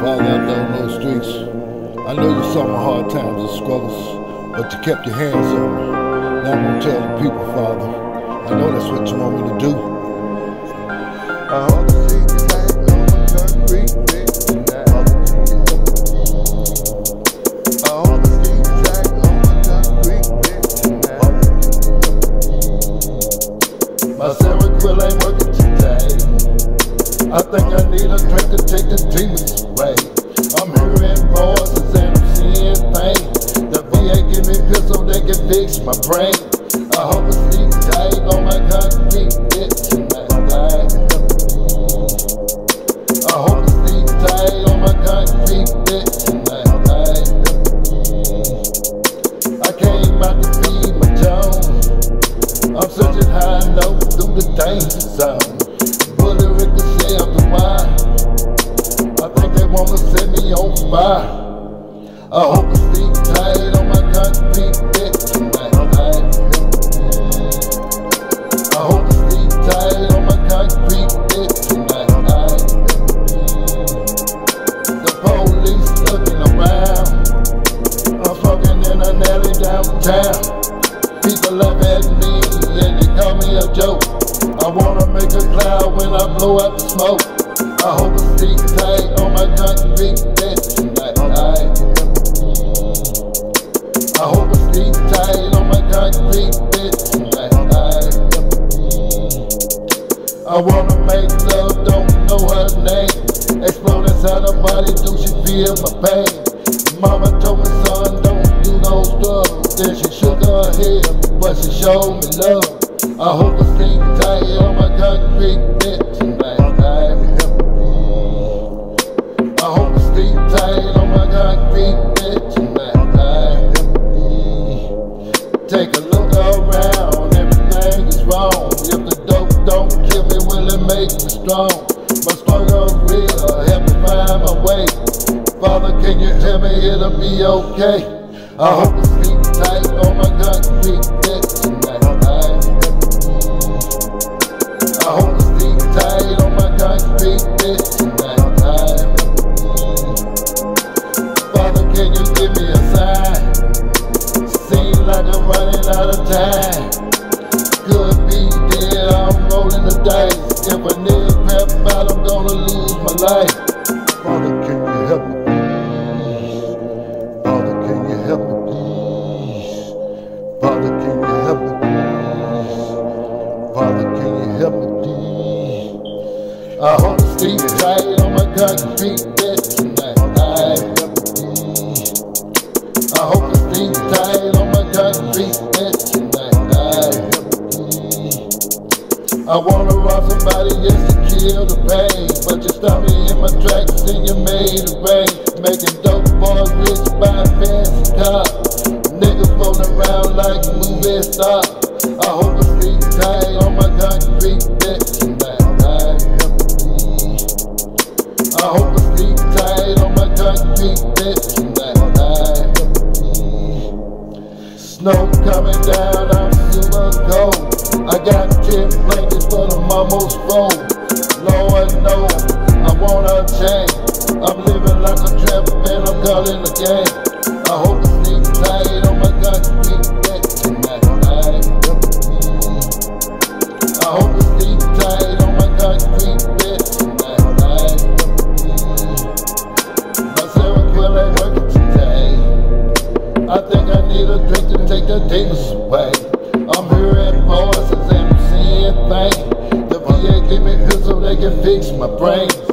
Father, out there on those streets, I know you saw my hard times and struggles, but you kept your hands on me. Now I'm gonna tell the people, Father, I know that's what you want me to do. I hope on concrete tonight. I on concrete tonight. My Seroquel ain't working today. I think I need a drink to take the demons away. I'm hearing voices and I'm seeing things. The VA give me pills so they can fix my brain. I hope I sleep tight on my concrete tonight. I hope I sleep tight on my concrete tonight. I came out to feed my Jones. I'm searching high and low through the danger zone. Bullet ricochet up the wire. I think they wanna set me on fire. I hope I sleep tight on my concrete bed tonight. I hope I sleep tight on my concrete bed tonight. The police looking around. I'm smoking in an alley downtown. People laugh at me and they call me a joke. I wanna make a cloud when I blow out the smoke. I hope I sleep tight on my concrete bed tonight. I hope I sleep tight on my concrete bed tonight. I wanna make love, don't know her name. Explode inside her body, do she feel my pain? Mama told me, son, don't do those drugs. Then she shook her head, but she showed me love. I hope I sleep tight on my concrete bed tonight. I hope I sleep tight on my concrete bed tonight. Take a look around, everything is wrong. If the dope don't kill me, will it make me strong? My struggle's real, help me find my way. Father, can you tell me it'll be okay? I hope I sleep tight on my concrete bed tonight. Life. Father, can you help me? please? Father, can you help me, please? Father, can you help me, please? Father, can you help me, please? I hope to sleep tight on my concrete bed tonight. I hope to sleep tight on my concrete bed tonight. I wanna rob somebody just to kill the pain, but you stop me in my tracks and you made it rain, making dope boys rich by fancy cars. Niggas floating around like movie stars. I hope I sleep tight on my concrete bed tonight. I hope I sleep tight on my concrete bed tonight. Snow coming down, I'm super cold. I got 10 blankets, almost full. Lord knows I want a change. I'm living like a tramp and I'm calling the game. I hope I sleep tight on my concrete bed tonight. I hope I sleep tight on my concrete bed tonight. My Seroquel ain't working today. I think I need a drink to take the demons away. I'm hearing voices and I'm seeing things. VA gave me pills so they can fix my brain.